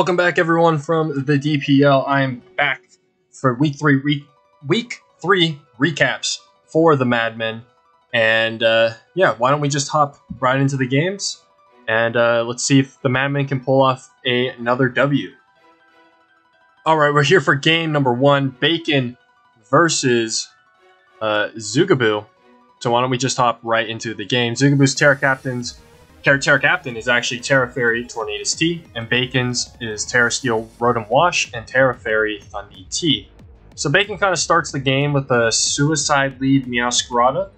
Welcome back, everyone, from the DPL. I am back for week three re- week three recaps for the Madmen, and uh, yeah, why don't we just hop right into the games and uh, let's see if the Madmen can pull off a, another W. All right, we're here for game number one: Bacon versus uh, Zugaboo. So why don't we just hop right into the game? Zugaboo's Tera Captains Tera, Captain is actually Tera Fairy Tornadus T, and Bacon's is Tera Steel Rotom Wash and Tera Fairy Thundy T. So Bacon kind of starts the game with a Suicide Lead Meowscarada,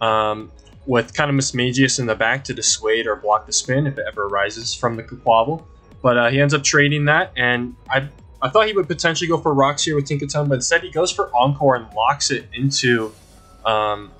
um, with kind of Mismagius in the back to dissuade or block the spin if it ever arises from the Quavel. But uh, he ends up trading that, and I I thought he would potentially go for Rocks here with Tinkaton, but instead he goes for Encore and locks it into um,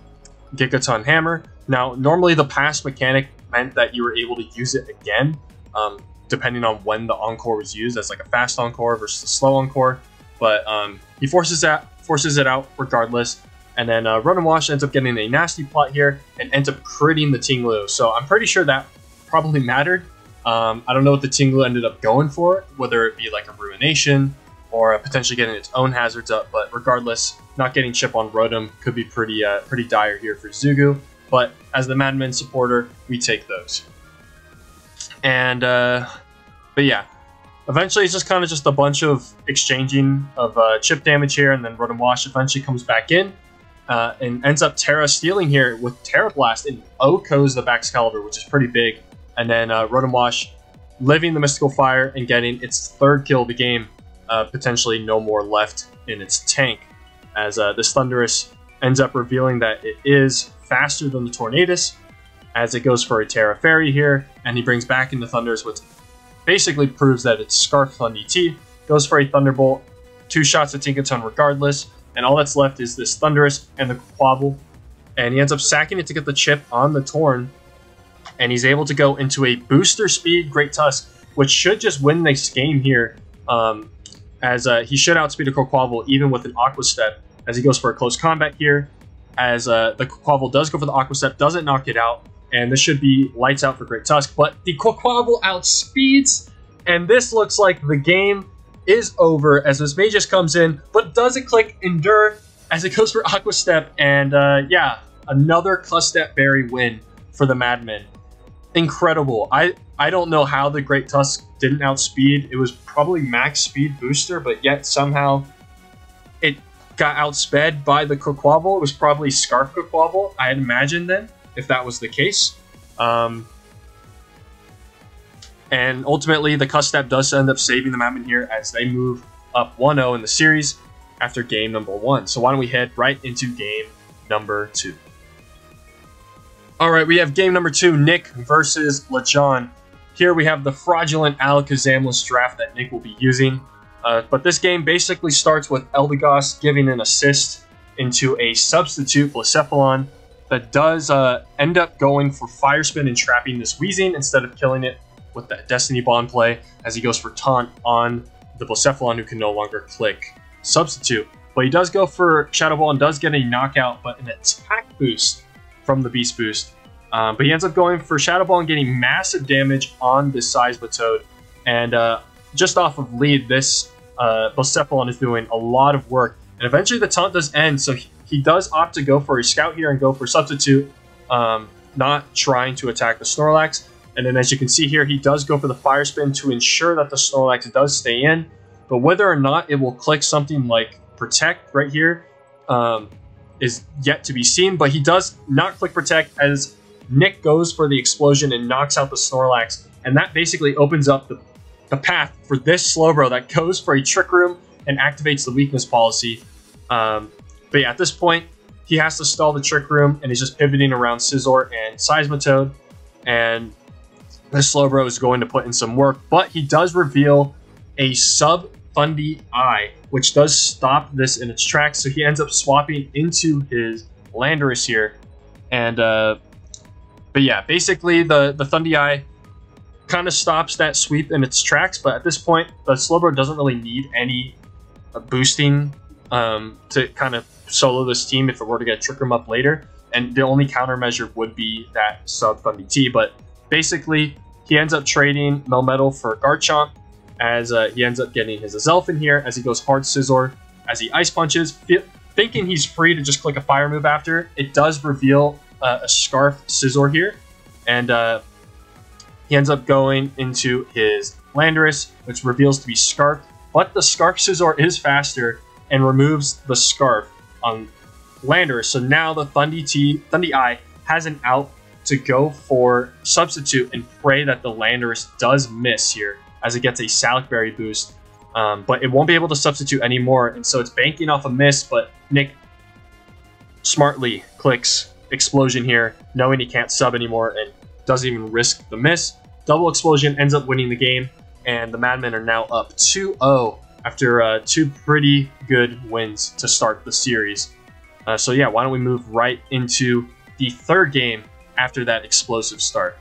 Gigaton Hammer. Now, normally the pass mechanic meant that you were able to use it again, um, depending on when the encore was used, as like a fast encore versus a slow encore. But um, he forces that forces it out regardless, and then uh, Rotom Wash ends up getting a nasty plot here and ends up critting the Ting-Lu. So I'm pretty sure that probably mattered. Um, I don't know what the Ting-Lu ended up going for, whether it be like a Ruination or potentially getting its own hazards up. But regardless, not getting chip on Rotom could be pretty uh, pretty dire here for Zugu. But as the Madmen supporter, we take those. And, uh, but yeah, eventually it's just kind of just a bunch of exchanging of uh, chip damage here, and then Rotom Wash eventually comes back in uh, and ends up Tera stealing here with Tera Blast and OHKOs the Baxcalibur, which is pretty big. And then uh, Rotom Wash living the Mystical Fire and getting its third kill of the game, uh, potentially no more left in its tank, as uh, this Thundurus ends up revealing that it is faster than the Tornadus, as it goes for a Tera Fairy here, and he brings back into Thundurus, which basically proves that it's Scarf Thundy T. Goes for a Thunderbolt, two shots at Tinkaton regardless, and all that's left is this Thundurus and the Quavel, and he ends up sacking it to get the chip on the Torn, and he's able to go into a booster speed Great Tusk, which should just win this game here, um, as uh, he should outspeed a Quavel even with an Aqua Step, as he goes for a close combat here, as uh, the Quavel does go for the Aqua Step, doesn't knock it out, and this should be lights out for Great Tusk, but the Quavel outspeeds, and this looks like the game is over as this Magus comes in, but doesn't click Endure as it goes for Aqua Step, and uh, yeah, another Custap Berry win for the Madmen. Incredible. I, I don't know how the Great Tusk didn't outspeed. It was probably max speed booster, but yet somehow got outsped by the Quaquaval. It was probably Scarf Quaquaval, I'd imagine then, if that was the case. Um, and ultimately, the Custap does end up saving the Madmen here as they move up 1 0 in the series after game number one. So, why don't we head right into game number two? All right, we have game number two Nick versus LeJon. Here we have the fraudulent Alakazamless draft that Nick will be using. Uh, but this game basically starts with Eldegoss giving an assist into a substitute Blacephalon that does uh, end up going for Fire Spin and trapping this Weezing instead of killing it with that Destiny Bond play as he goes for Taunt on the Blacephalon who can no longer click Substitute. But he does go for Shadow Ball and does get a knockout, but an attack boost from the Beast Boost. Um, but he ends up going for Shadow Ball and getting massive damage on this Seismitoad. And uh, just off of lead, this uh, Blacephalon is doing a lot of work. And eventually the taunt does end, so he, he does opt to go for a Scout here and go for Substitute, um, not trying to attack the Snorlax. And then as you can see here, he does go for the Fire Spin to ensure that the Snorlax does stay in. But whether or not it will click something like Protect right here um, is yet to be seen. But he does not click Protect as Nick goes for the Explosion and knocks out the Snorlax. And that basically opens up the the path for this Slowbro that goes for a Trick Room and activates the weakness policy. Um, but yeah, at this point, he has to stall the Trick Room and he's just pivoting around Scizor and Seismitoad. And this Slowbro is going to put in some work, but he does reveal a sub Thundy Eye, which does stop this in its tracks. So he ends up swapping into his Landorus here. And, uh, but yeah, basically the, the Thundy Eye kind of stops that sweep in its tracks. But at this point, the Slowbro doesn't really need any uh, boosting um, to kind of solo this team if it were to get Trick Room up later. And the only countermeasure would be that sub Thundy T. But basically, he ends up trading Melmetal for Garchomp as uh, he ends up getting his Azelf in here as he goes hard Scizor as he Ice Punches, thinking he's free to just click a Fire move after. It does reveal uh, a Scarf Scizor here, and uh, he ends up going into his Landorus, which reveals to be Scarf, but the Scarf Scizor is faster and removes the Scarf on Landorus. So now the Thundy T, Thundy Eye has an out to go for Substitute and pray that the Landorus does miss here as it gets a Salac Berry boost. Um, but it won't be able to substitute anymore, and so it's banking off a miss, but Nick smartly clicks Explosion here, knowing he can't sub anymore and doesn't even risk the miss. Double Explosion ends up winning the game, and the Madmen are now up 2-0 after uh, two pretty good wins to start the series. Uh, so yeah, why don't we move right into the third game after that explosive start.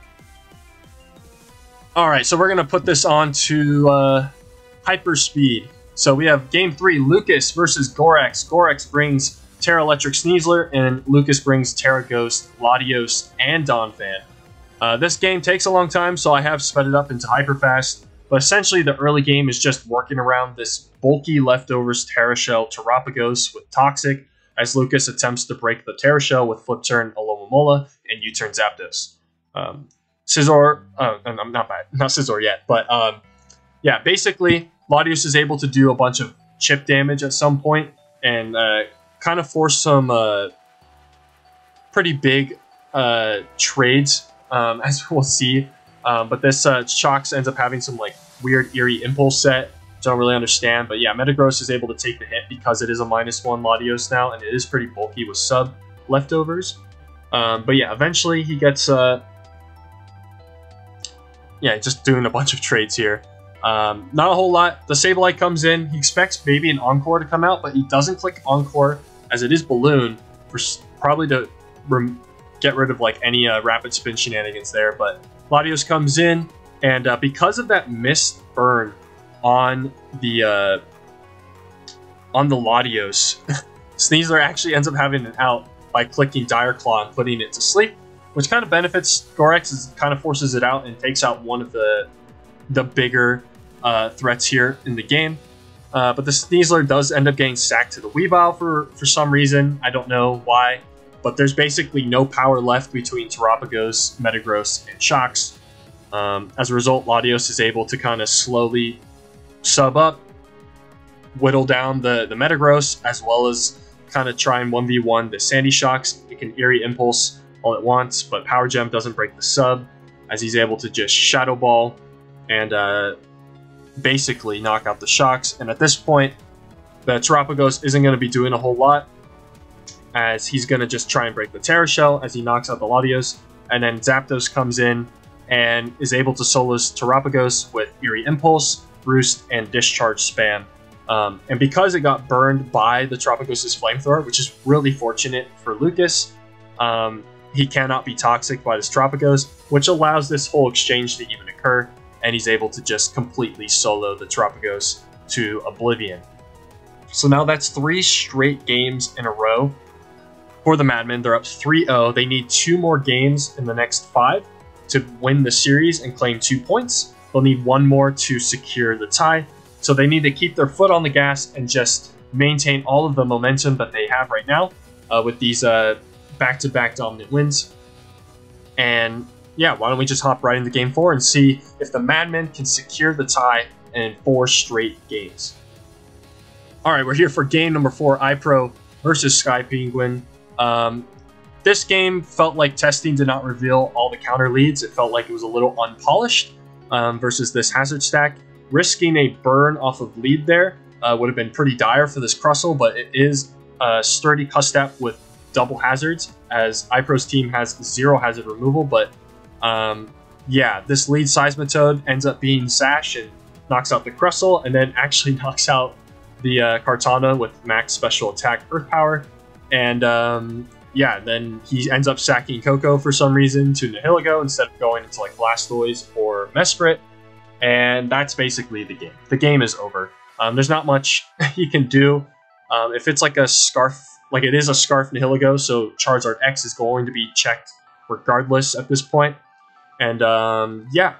All right, so we're gonna put this on to uh, hyper speed. So we have game three, Lucas versus Gorex. Gorex brings Tera Electric Sneasler, and Lucas brings Tera Ghost, Latios, and Donphan. Uh, this game takes a long time, so I have sped it up into hyper fast. But essentially, the early game is just working around this bulky leftovers Tera Shell Terapagos with Toxic, as Lucas attempts to break the Tera Shell with Flip Turn Alomomola and U-Turn Zapdos. Um, Scizor, uh, I'm not bad, not Scizor yet, but um, yeah, basically, Latios is able to do a bunch of chip damage at some point and uh, kind of force some uh, pretty big uh, trades, um, as we'll see. Um, but this uh, Shocks ends up having some like weird eerie impulse set. Don't really understand, but yeah, Metagross is able to take the hit because it is a minus one Latios now, and it is pretty bulky with sub leftovers. Um, but yeah, eventually he gets uh, yeah, just doing a bunch of trades here. Um, not a whole lot. The Sableye comes in. He expects maybe an Encore to come out, but he doesn't click Encore as it is Balloon, for probably to get rid of like any uh, rapid spin shenanigans there. But Latios comes in, and uh, because of that missed burn on the uh, on the Latios, Sneasler actually ends up having an out by clicking Dire Claw and putting it to sleep which kind of benefits Gorex. Is kind of forces it out and takes out one of the the bigger uh, threats here in the game. Uh, but the Sneasler does end up getting sacked to the Weavile for for some reason. I don't know why, but there's basically no power left between Terapagos, Metagross, and Shocks. Um, as a result, Latios is able to kind of slowly sub up, whittle down the, the Metagross, as well as kind of try and 1v1 the Sandy Shocks. It can Eerie Impulse all at once, but Power Gem doesn't break the sub, as he's able to just Shadow Ball and uh, basically knock out the Shocks. And at this point, the Terapagos isn't going to be doing a whole lot, as he's going to just try and break the Tera Shell as he knocks out the Latios, and then Zapdos comes in and is able to solos Terapagos with Eerie Impulse, Roost, and Discharge Spam. Um, and because it got burned by the Terapagos' Flamethrower, which is really fortunate for Lucas, um, he cannot be toxic by this Terapagos, which allows this whole exchange to even occur, and he's able to just completely solo the Terapagos to oblivion. So now that's three straight games in a row for the Madmen. They're up 3-0. They need two more games in the next five to win the series and claim two points. They'll need one more to secure the tie. So they need to keep their foot on the gas and just maintain all of the momentum that they have right now uh, with these uh, back-to-back dominant wins. And yeah, why don't we just hop right into game four and see if the Madmen can secure the tie in four straight games. All right, we're here for game number four, iPro versus Sky Penguin. Um, this game felt like testing did not reveal all the counter leads. It felt like it was a little unpolished um, versus this hazard stack. Risking a burn off of lead there uh, would have been pretty dire for this Crustle, but it is a sturdy Custap with double hazards, as iPro's team has zero hazard removal, but um, yeah, this lead Seismitoad ends up being Sash and knocks out the Crustle, and then actually knocks out the uh, Kartana with max special attack Earth Power. And um, yeah, then he ends up sacking Koko for some reason to Nihilego instead of going into like Blastoise or Mesprit. And that's basically the game. The game is over. Um, there's not much he can do. Um, if it's like a Scarf like it is a Scarf Nihilego, so Charizard X is going to be checked regardless at this point. And um, yeah,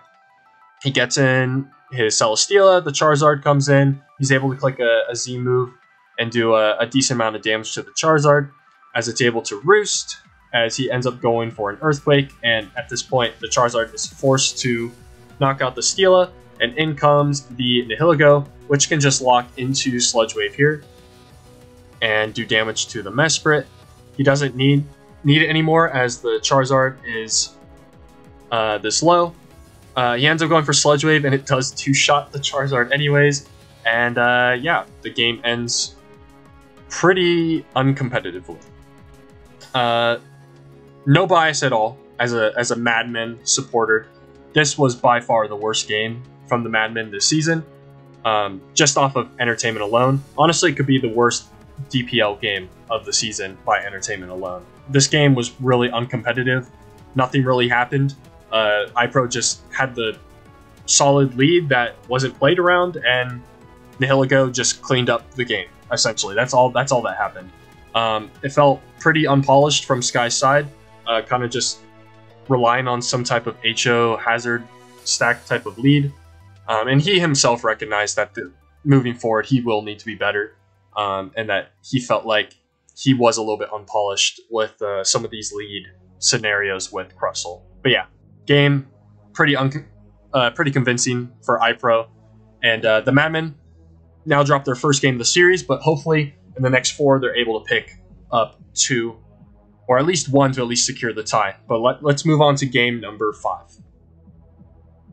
he gets in his Celesteela, the Charizard comes in. He's able to click a, a Z move and do a, a, decent amount of damage to the Charizard as it's able to roost as he ends up going for an Earthquake. And at this point, the Charizard is forced to knock out the Steela, and in comes the Nihilego, which can just lock into Sludge Wave here and do damage to the Mesprit. He doesn't need need it anymore as the Charizard is uh, this low. Uh, he ends up going for Sludge Wave, and it does two-shot the Charizard anyways. And uh, yeah, the game ends pretty uncompetitively. Uh, no bias at all as a as a Madmen supporter. This was by far the worst game from the Madmen this season. Um, just off of entertainment alone, honestly, it could be the worst DPL game of the season by entertainment alone. This game was really uncompetitive. Nothing really happened. Uh, iPro just had the solid lead that wasn't played around, and Nihilego just cleaned up the game. Essentially, that's all. That's all that happened. Um, it felt pretty unpolished from Sky's side, uh, kind of just relying on some type of HO hazard stack type of lead. Um, and he himself recognized that the, moving forward, he will need to be better, um, and that he felt like he was a little bit unpolished with uh, some of these lead scenarios with Crustle. But yeah, game pretty un- uh, pretty convincing for iPro, and uh, the Madmen now drop their first game of the series, but hopefully in the next four they're able to pick up two, or at least one to at least secure the tie. But let, let's move on to game number five.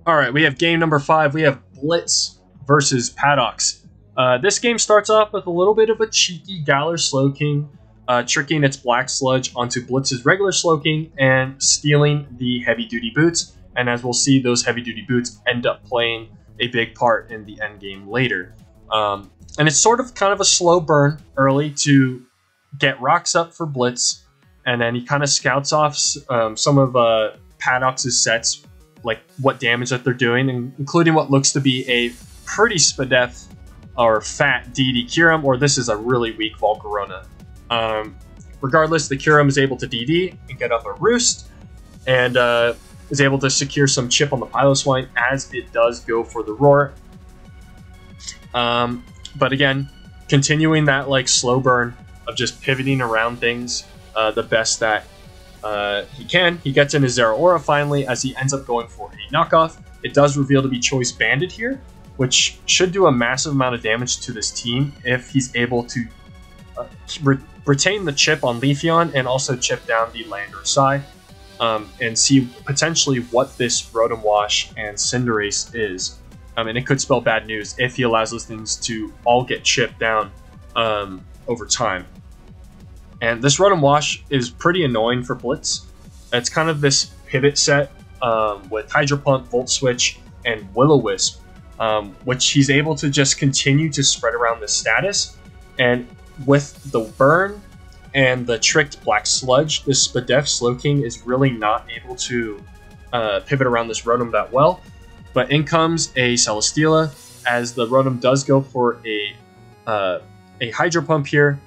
All right, we have game number five. We have Blitz versus Paddocks. Uh, this game starts off with a little bit of a cheeky Galar Slowking, uh, tricking its Black Sludge onto Blitz's regular Slowking and stealing the heavy duty boots. And as we'll see, those heavy duty boots end up playing a big part in the end game later. Um, and it's sort of kind of a slow burn early to get rocks up for Blitz, and then he kind of scouts off um, some of uh, Paddocks' sets, like what damage that they're doing, including what looks to be a pretty spadef or fat DD Kyurem, or this is a really weak Volcarona. Um, regardless, the Kyurem is able to DD and get up a roost, and uh, is able to secure some chip on the Piloswine as it does go for the Roar. Um, but again, continuing that like slow burn of just pivoting around things uh, the best that uh, he can. He gets in his Zeraora finally as he ends up going for a knockoff. It does reveal to be Choice Banded here, which should do a massive amount of damage to this team if he's able to uh, re retain the chip on Leafeon and also chip down the Lander side um, and see potentially what this Rotom Wash and Cinderace is. Um, and it could spell bad news if he allows those things to all get chipped down um, over time. And this Rotom Wash is pretty annoying for Blitz. It's kind of this pivot set um, with Hydro Pump, Volt Switch, and Will-O-Wisp, um, which he's able to just continue to spread around the status. And with the burn and the tricked Black Sludge, this Spadef Slowking is really not able to uh, pivot around this Rotom that well. But in comes a Celesteela, as the Rotom does go for a uh, a Hydro Pump here,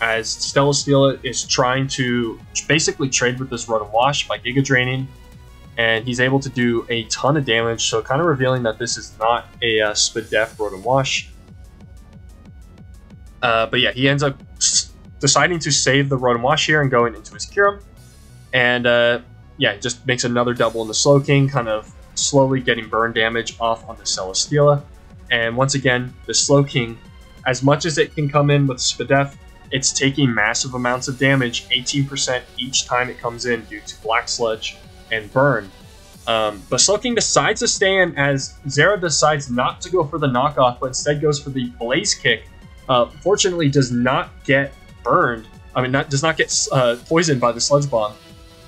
as Celesteela is trying to basically trade with this Rotom Wash by Giga Draining, and he's able to do a ton of damage, so kind of revealing that this is not a uh, Spadef Rotom Wash. Uh, but yeah, he ends up deciding to save the Rotom Wash here and going into his Kyurem. And uh, yeah, just makes another double in the Slowking, kind of slowly getting burn damage off on the Celesteela. And once again, the Slowking, as much as it can come in with Spadef, it's taking massive amounts of damage, 18% each time it comes in due to Black Sludge and Burn. Um, but Slowking decides to stay in as Zera decides not to go for the knockoff, but instead goes for the Blaze Kick. Uh, fortunately, does not get burned. I mean, not, does not get uh, poisoned by the Sludge Bomb.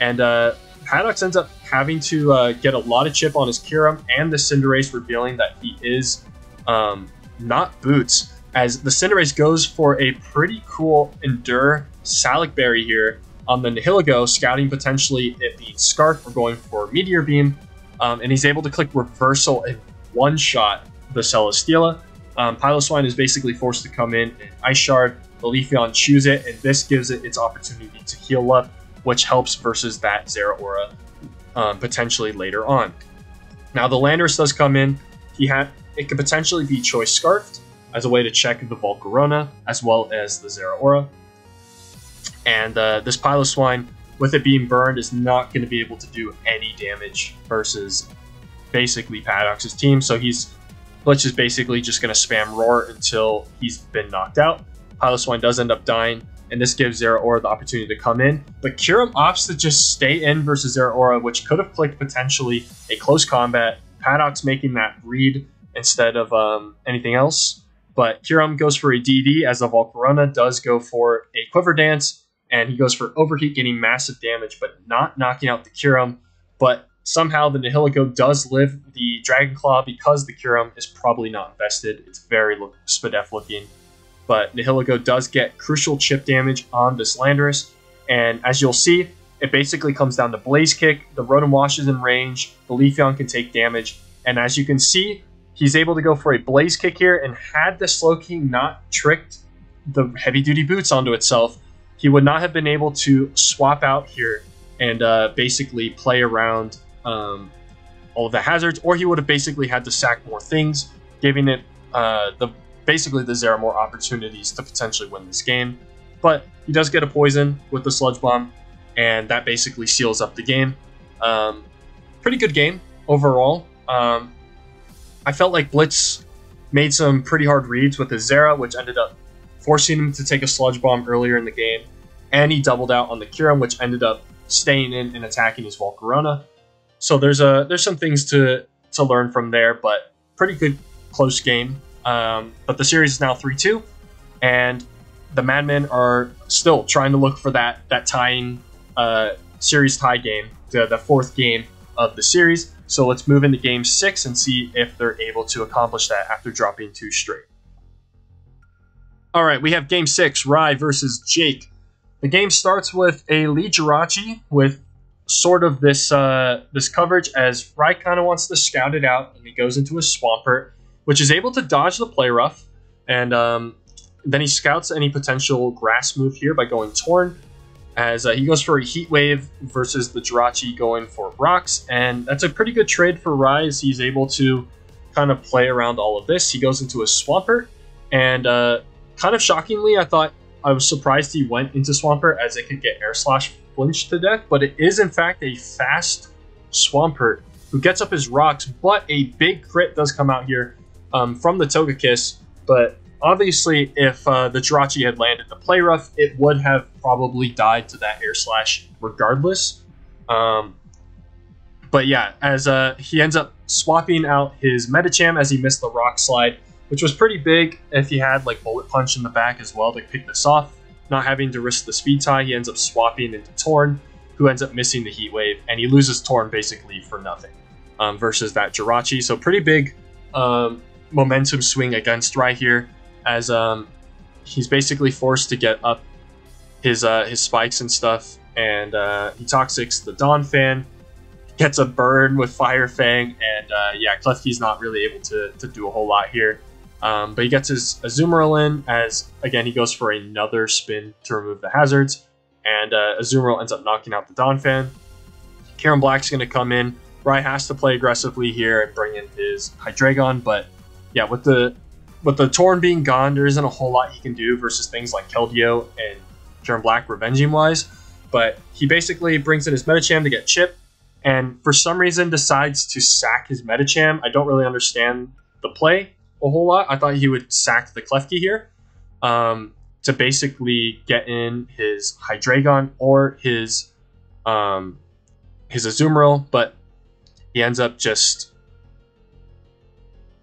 And uh, Paddocks ends up having to uh, get a lot of chip on his Kyurem and the Cinderace, revealing that he is um, not Boots as the Cinderace goes for a pretty cool Endure Salac Berry here on the Nihilego, scouting potentially it being Scarf or going for Meteor Beam, um, and he's able to click Reversal and one-shot the Celesteela. Um, Piloswine is basically forced to come in and Ice Shard, the Leafeon chews it, and this gives it its opportunity to heal up, which helps versus that Zeraora um, potentially later on. Now the Landorus does come in, he had it could potentially be Choice Scarfed as a way to check the Volcarona as well as the Zeraora. And uh, this Piloswine, with it being burned, is not going to be able to do any damage versus basically Paddock's team. So he's Blitz is basically just going to spam Roar until he's been knocked out. Piloswine does end up dying, and this gives Zeraora the opportunity to come in. But Kyurem opts to just stay in versus Zeraora, which could have clicked potentially a close combat. Paddock's making that read instead of um, anything else. But Kyurem goes for a DD as the Volcarona does go for a Quiver Dance, and he goes for Overheat, getting massive damage, but not knocking out the Kyurem. But somehow the Nihilego does live the Dragon Claw because the Kyurem is probably not invested. It's very look, Spadef looking. But Nihilego does get crucial chip damage on this Landorus, and as you'll see, it basically comes down to Blaze Kick, the Rotom Wash is in range, the Leafeon can take damage, and as you can see, he's able to go for a Blaze Kick here, and had the Slowking not tricked the Heavy Duty Boots onto itself, he would not have been able to swap out here and uh, basically play around um, all of the hazards, or he would have basically had to sack more things, giving it uh, the basically the Zera more opportunities to potentially win this game. But he does get a poison with the Sludge Bomb, and that basically seals up the game. Um, pretty good game overall. Um, I felt like Blitz made some pretty hard reads with his Zera, which ended up forcing him to take a Sludge Bomb earlier in the game, and he doubled out on the Kyurem, which ended up staying in and attacking his Volcarona. So there's a there's some things to to learn from there, but pretty good close game. Um, but the series is now three two, and the Madmen are still trying to look for that that tying uh, series tie game, the, the fourth game of the series. So let's move into game six and see if they're able to accomplish that after dropping two straight. All right, we have game six, Rye versus Jake. The game starts with a lead Jirachi with sort of this uh, this coverage as Rye kind of wants to scout it out, and he goes into a Swampert, which is able to dodge the play rough, and um, then he scouts any potential grass move here by going Torn, as uh, he goes for a Heat Wave versus the Jirachi going for Rocks, and that's a pretty good trade for as he's able to kind of play around all of this. He goes into a Swampert, and uh, kind of shockingly, I thought I was surprised he went into Swampert as it could get Air Slash flinched to death, but it is in fact a fast Swampert who gets up his rocks, but a big crit does come out here um, from the Togekiss. But obviously, if uh, the Jirachi had landed the play rough, it would have probably died to that air slash regardless. Um, but yeah, as uh, he ends up swapping out his Medicham as he missed the rock slide, which was pretty big if he had like bullet punch in the back as well to pick this off not having to risk the speed tie, he ends up swapping into Torn, who ends up missing the Heat Wave, and he loses Torn basically for nothing um, versus that Jirachi. So pretty big um, momentum swing against right here, as um, he's basically forced to get up his uh, his spikes and stuff, and uh, he toxics the Donphan, gets a burn with Fire Fang, and uh, yeah, Klefki's not really able to, to do a whole lot here. Um, but he gets his Azumarill in as, again, he goes for another spin to remove the hazards. And uh, Azumarill ends up knocking out the Dawn fan. Kyurem Black's going to come in. Rye has to play aggressively here and bring in his Hydreigon. But yeah, with the with the Torn being gone, there isn't a whole lot he can do versus things like Keldeo and Kyurem Black revenging wise. But he basically brings in his Medicham to get Chip, and for some reason decides to sack his Medicham. I don't really understand the play a whole lot. I thought he would sack the Klefki here um, to basically get in his Hydreigon or his um, his Azumarill, but he ends up just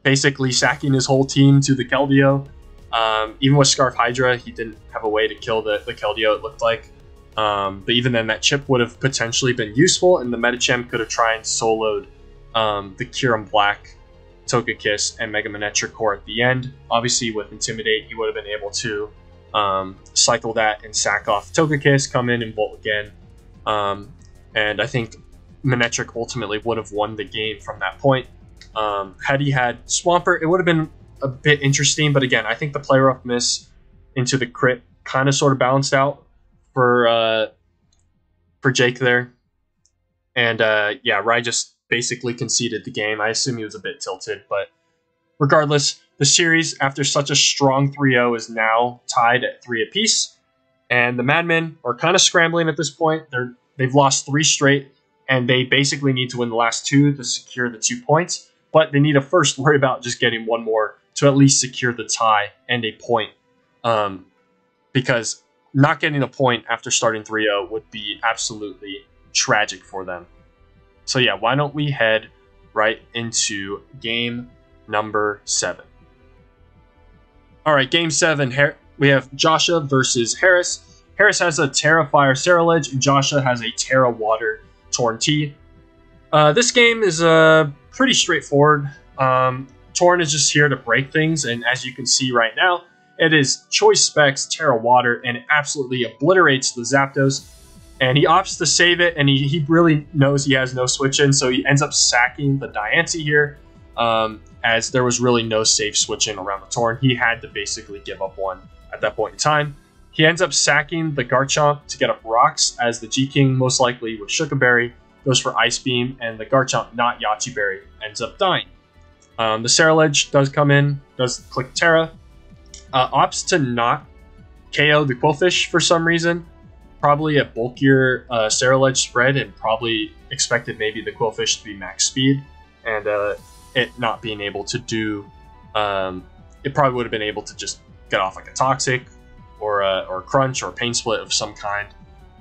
basically sacking his whole team to the Keldeo. Um, even with Scarf Hydra, he didn't have a way to kill the, the Keldeo, it looked like. Um, but even then, that chip would have potentially been useful, and the Medicham could have tried and soloed um, the Kyurem Black Togekiss and Mega Manectric core at the end. Obviously, with Intimidate, he would have been able to um, cycle that and sack off Togekiss, come in and bolt again. Um, and I think Manectric ultimately would have won the game from that point. Um, had he had Swampert, it would have been a bit interesting, but again, I think the play rough miss into the crit kind of sort of balanced out for uh, for Jake there. And uh, yeah, Rye just basically conceded the game. I assume he was a bit tilted, but regardless, the series after such a strong 3-0 is now tied at three apiece, and the Madmen are kind of scrambling at this point. They're they've lost three straight, and they basically need to win the last two to secure the two points. But they need to first worry about just getting one more to at least secure the tie and a point. Um, because not getting a point after starting 3-0 would be absolutely tragic for them. So yeah, why don't we head right into game number seven? All right, game seven. We have Jascha versus Harris. Harris has a Tera Fire Ceruledge, and Jascha has a Tera Water Torn. Uh, this game is uh, pretty straightforward. Um, Torn is just here to break things, and as you can see right now, it is Choice Specs Tera Water, and it absolutely obliterates the Zapdos. And he opts to save it, and he, he really knows he has no switch in, so he ends up sacking the Diancie here, um, as there was really no safe switch in around the Torn. He had to basically give up one at that point in time. He ends up sacking the Garchomp to get up rocks, as the G King, most likely with Shuca Berry, goes for Ice Beam, and the Garchomp, not Yache Berry, ends up dying. Um, the Ceruledge does come in, does click Tera, uh, opts to not KO the Qwilfish for some reason. Probably a bulkier uh, spread and probably expected maybe the Qwilfish to be max speed and uh, it not being able to do. Um, it probably would have been able to just get off like a Toxic or a, or a Crunch or Pain Split of some kind.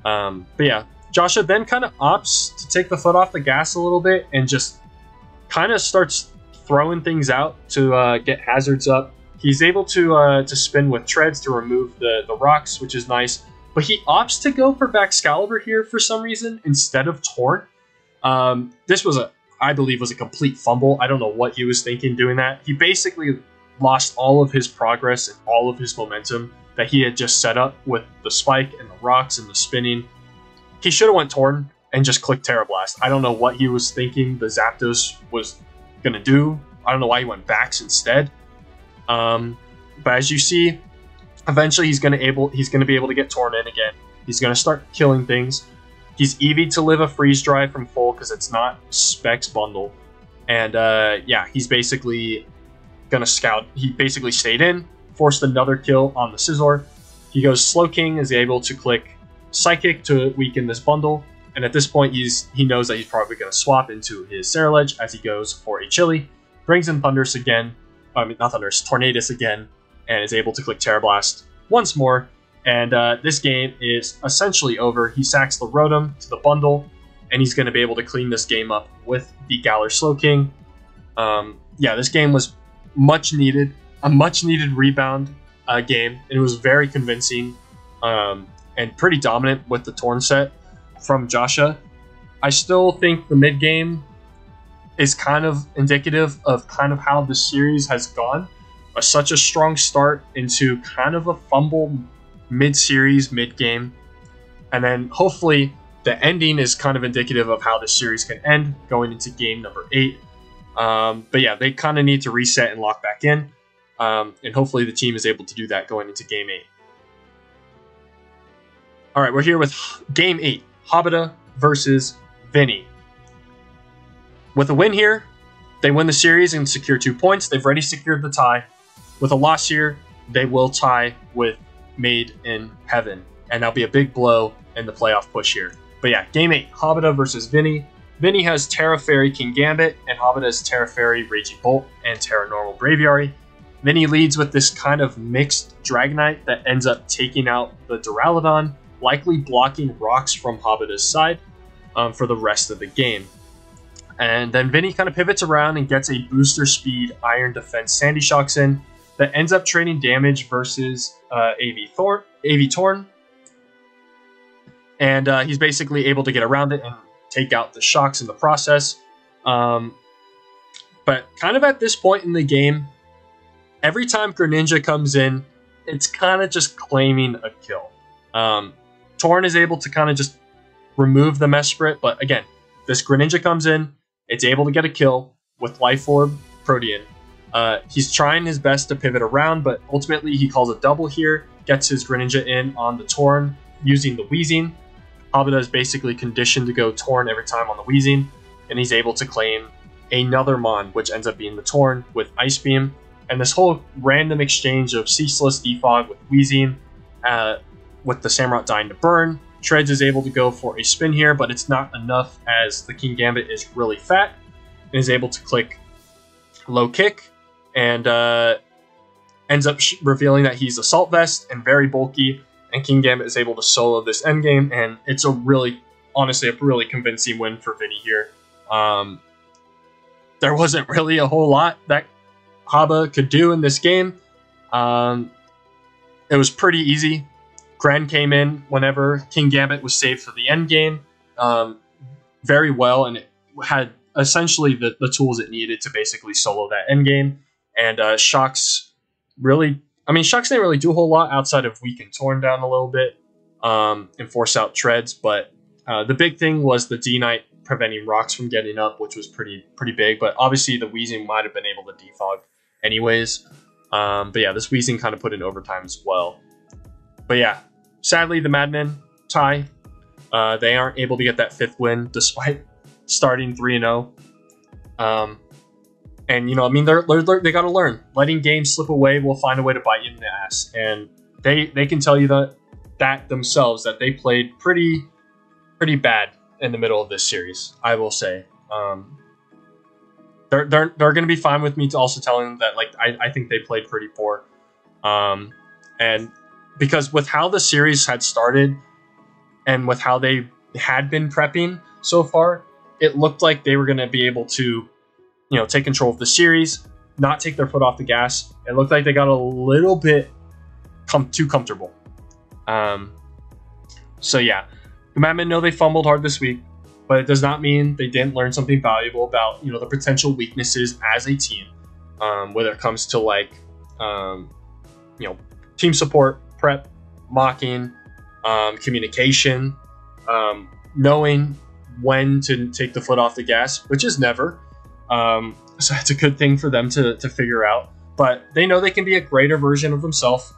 Um, but yeah, Jascha then kind of opts to take the foot off the gas a little bit and just kind of starts throwing things out to uh, get hazards up. He's able to uh, to spin with treads to remove the, the rocks, which is nice. But he opts to go for Baxcalibur here for some reason instead of Torn. Um, this was a, I believe, was a complete fumble. I don't know what he was thinking doing that. He basically lost all of his progress and all of his momentum that he had just set up with the spike and the rocks and the spinning. He should have went Torn and just clicked Tera Blast. I don't know what he was thinking the Zapdos was gonna do. I don't know why he went backs instead. Um, but as you see, eventually he's gonna able he's gonna be able to get torn in again. He's gonna start killing things. He's Eevee to live a freeze dry from full because it's not specs bundle. And uh, yeah, he's basically gonna scout. He basically stayed in, forced another kill on the Scizor. He goes Slowking, is able to click Psychic to weaken this bundle. And at this point, he's he knows that he's probably going to swap into his Ceruledge as he goes for a Chili, brings in Thundurus again, I mean not Thundurus, Tornadus again, and is able to click Tera Blast once more. And uh, this game is essentially over. He sacks the Rotom to the bundle, and he's going to be able to clean this game up with the Galar Slowking. Um, yeah, this game was much needed, a much needed rebound uh, game. And it was very convincing um, and pretty dominant with the Torn set from Jascha. I still think the mid game is kind of indicative of kind of how the series has gone. A, such a strong start into kind of a fumble mid series, mid game. And then hopefully the ending is kind of indicative of how the series can end going into game number eight. Um, but yeah, they kind of need to reset and lock back in. Um, and hopefully the team is able to do that going into game eight. All right, we're here with game eight. Habaduh versus Vinny. With a win here, they win the series and secure two points. They've already secured the tie. With a loss here, they will tie with Made in Heaven. And that'll be a big blow in the playoff push here. But yeah, game eight, Habaduh versus Vinny. Vinny has Tera Fairy Kingambit, and Habaduh has Tera Fairy Raging Bolt and Tera Normal Braviary. Vinny leads with this kind of mixed Dragonite that ends up taking out the Duraludon likely blocking rocks from Habaduh's side um, for the rest of the game. And then Vinny kind of pivots around and gets a booster speed Iron Defense Sandy Shocks in that ends up trading damage versus uh, AV, Thor- AV Torn. And uh, he's basically able to get around it and take out the shocks in the process. Um, but kind of at this point in the game, every time Greninja comes in, it's kind of just claiming a kill. Um, Torn is able to kind of just remove the Mesprit, but again, this Greninja comes in, it's able to get a kill with Life Orb Protean. Uh, he's trying his best to pivot around, but ultimately he calls a double here, gets his Greninja in on the Torn using the Weezing. Habaduh is basically conditioned to go Torn every time on the Weezing, and he's able to claim another Mon, which ends up being the Torn with Ice Beam. And this whole random exchange of Ceaseless Defog with Weezing, uh, with the Samurott dying to burn. Treads is able to go for a spin here, but it's not enough as the Kingambit is really fat and is able to click low kick and uh, ends up revealing that he's Assault Vest and very bulky. And Kingambit is able to solo this endgame, and it's a really, honestly, a really convincing win for Vinny here. Um, there wasn't really a whole lot that Haba could do in this game. Um, it was pretty easy. Gren came in whenever Kingambit was saved for the end game um, very well, and it had essentially the, the tools it needed to basically solo that end game. And uh, Shocks really, I mean, Shocks didn't really do a whole lot outside of weaken Torn down a little bit um, and force out treads, but uh, the big thing was the D Knight preventing rocks from getting up, which was pretty pretty big. But obviously, the Weezing might have been able to defog anyways. Um, but yeah, this Weezing kind of put in overtime as well. But yeah, sadly, the Madmen tie. Uh, they aren't able to get that fifth win despite starting 3 0. Um, and, you know, I mean, they're, they're, they got to learn. Letting games slip away will find a way to bite you in the ass. And they they can tell you that, that themselves, that they played pretty pretty bad in the middle of this series, I will say. Um, they're they're, they're going to be fine with me to also telling them that like I, I think they played pretty poor, um, and because with how the series had started, and with how they had been prepping so far, it looked like they were going to be able to, you know, take control of the series, not take their foot off the gas. It looked like they got a little bit com- too comfortable. Um, so yeah, the Madmen know they fumbled hard this week but it does not mean they didn't learn something valuable about you know the potential weaknesses as a team, um, whether it comes to like um, you know team support, prep, mocking, um, communication, um, knowing when to take the foot off the gas, which is never. Um, so it's a good thing for them to, to figure out. But they know they can be a greater version of themselves.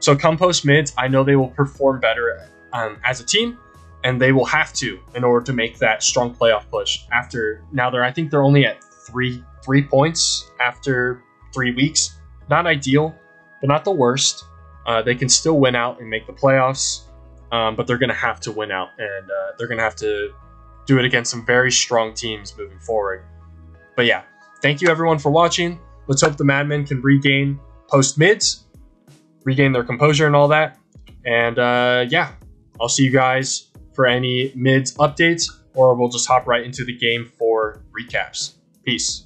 So come post mids, I know they will perform better um, as a team and they will have to in order to make that strong playoff push. After now, they're I think they're only at three three points after three weeks. Not ideal, but not the worst. Uh, they can still win out and make the playoffs, um, but they're going to have to win out, and uh, they're going to have to do it against some very strong teams moving forward. But yeah, thank you everyone for watching. Let's hope the Madmen can regain post mids, regain their composure and all that. And uh, yeah, I'll see you guys for any mids updates, or we'll just hop right into the game for recaps. Peace.